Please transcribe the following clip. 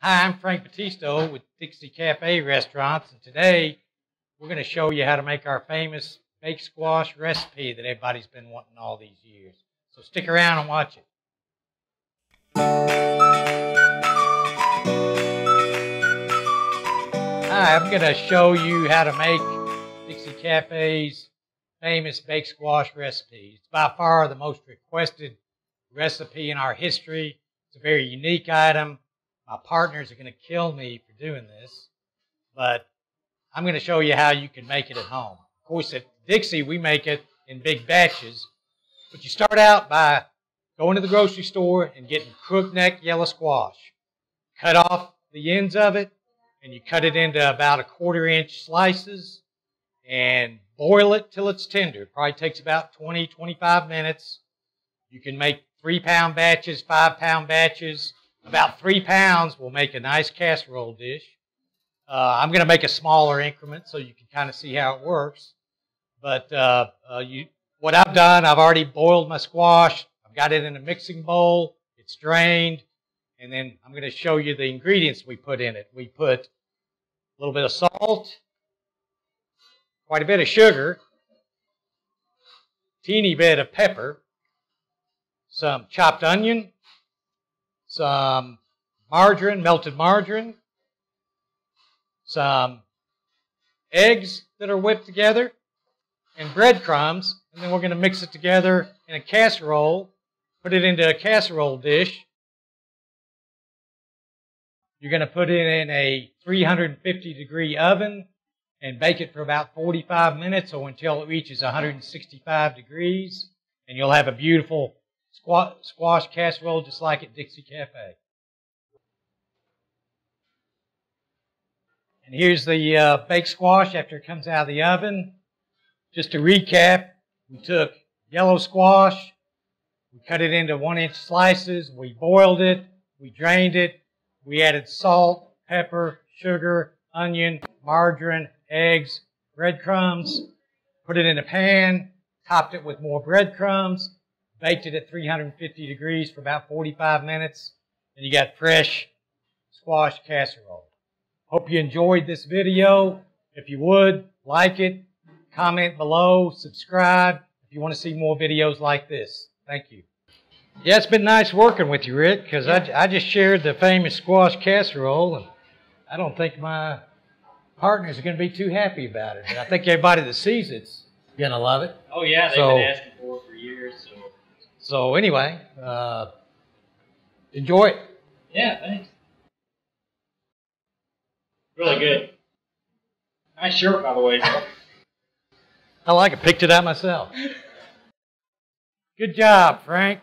Hi, I'm Frank Battisto with Dixie Cafe Restaurants, and today we're going to show you how to make our famous baked squash recipe that everybody's been wanting all these years. So stick around and watch it. Hi, I'm going to show you how to make Dixie Cafe's famous baked squash recipe. It's by far the most requested recipe in our history. It's a very unique item. My partners are going to kill me for doing this, but I'm going to show you how you can make it at home. Of course, at Dixie, we make it in big batches, but you start out by going to the grocery store and getting crookneck yellow squash. Cut off the ends of it, and you cut it into about a quarter inch slices and boil it till it's tender. It probably takes about 20, 25 minutes. You can make three pound batches, five pound batches. About three pounds will make a nice casserole dish. Uh, I'm going to make a smaller increment so you can kind of see how it works. But uh, uh, you, what I've done, I've already boiled my squash. I've got it in a mixing bowl. It's drained. And then I'm going to show you the ingredients we put in it. We put a little bit of salt, quite a bit of sugar, teeny bit of pepper, some chopped onion, some um, margarine, melted margarine, some um, eggs that are whipped together, and breadcrumbs. And then we're going to mix it together in a casserole, put it into a casserole dish. You're going to put it in a 350 degree oven and bake it for about 45 minutes or until it reaches 165 degrees. And you'll have a beautiful squash casserole just like at Dixie Cafe. And here's the uh, baked squash after it comes out of the oven. Just to recap, we took yellow squash, we cut it into one inch slices, we boiled it, we drained it, we added salt, pepper, sugar, onion, margarine, eggs, breadcrumbs, put it in a pan, topped it with more breadcrumbs, baked it at 350 degrees for about 45 minutes, and you got fresh squash casserole. Hope you enjoyed this video. If you would, like it, comment below, subscribe if you want to see more videos like this. Thank you. Yeah, it's been nice working with you, Rick, because I, I just shared the famous squash casserole, and I don't think my partners are going to be too happy about it. I think everybody that sees it's going to love it. Oh, yeah, they've So- been asking for it for years, so. So anyway, uh, enjoy it. Yeah, thanks. Really good. Nice shirt, by the way. I like it. Picked it out myself. Good job, Frank.